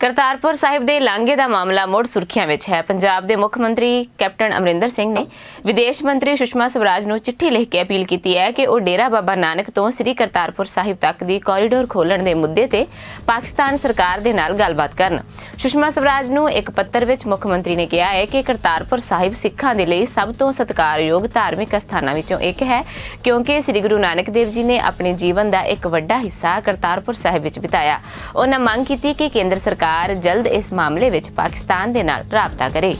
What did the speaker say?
ਕਰਤਾਰਪੁਰ ਸਾਹਿਬ ਦੇ ਲਾਂਘੇ ਦਾ ਮਾਮਲਾ ਮੁੜ ਸੁਰਖੀਆਂ ਵਿੱਚ ਹੈ। ਪੰਜਾਬ ਦੇ ਮੁੱਖ ਮੰਤਰੀ ਕੈਪਟਨ ਅਮਰਿੰਦਰ ਸਿੰਘ ਨੇ ਵਿਦੇਸ਼ ਮੰਤਰੀ ਸੁਸ਼ਮਾ ਸਵਰਾਜ ਨੂੰ ਚਿੱਠੀ ਲਿਖ ਕੇ ਅਪੀਲ ਕੀਤੀ ਹੈ ਕਿ ਉਹ ਡੇਰਾ ਬਾਬਾ ਨਾਨਕ ਤੋਂ ਸ੍ਰੀ ਕਰਤਾਰਪੁਰ ਸਾਹਿਬ ਤੱਕ ਦੀ ਕੋਰੀਡੋਰ ਖੋਲਣ ਦੇ ਮੁੱਦੇ ਤੇ ਪਾਕਿਸਤਾਨ ਸਰਕਾਰ ਦੇ ਨਾਲ ਗੱਲਬਾਤ ਕਰਨ। ਸੁਸ਼ਮਾ ਸਵਰਾਜ ਨੂੰ ਇੱਕ ਪੱਤਰ ਵਿੱਚ ਮੁੱਖ ਮੰਤਰੀ ਨੇ ਕਿਹਾ ਹੈ ਕਿ ਕਰਤਾਰਪੁਰ ਸਾਹਿਬ ਸਿੱਖਾਂ ਦੇ ਲਈ ਸਭ ਤੋਂ ਸਤਿਕਾਰਯੋਗ ਧਾਰਮਿਕ ਸਥਾਨਾਂ ਵਿੱਚੋਂ ਇੱਕ ਹੈ, ਕਿਉਂਕਿ ਸ੍ਰੀ ਗੁਰੂ ਨਾਨਕ ਦੇਵ ਜੀ ਨੇ ਆਪਣੇ ਜੀਵਨ ਦਾ ਇੱਕ ਵੱਡਾ ਹਿੱਸਾ ਕਰਤਾਰਪੁਰ ਸਾਹਿਬ ਵਿੱਚ ਬਿਤਾਇਆ। ਉਹਨਾਂ ਮੰਗ ਕੀਤੀ ਕਿ ਕੇਂਦਰ ਸਰਕਾਰ ਜਲਦ ਇਸ ਮਾਮਲੇ ਵਿੱਚ ਪਾਕਿਸਤਾਨ ਦੇ ਨਾਲ ਰਾਬਤਾ ਕਰੇ।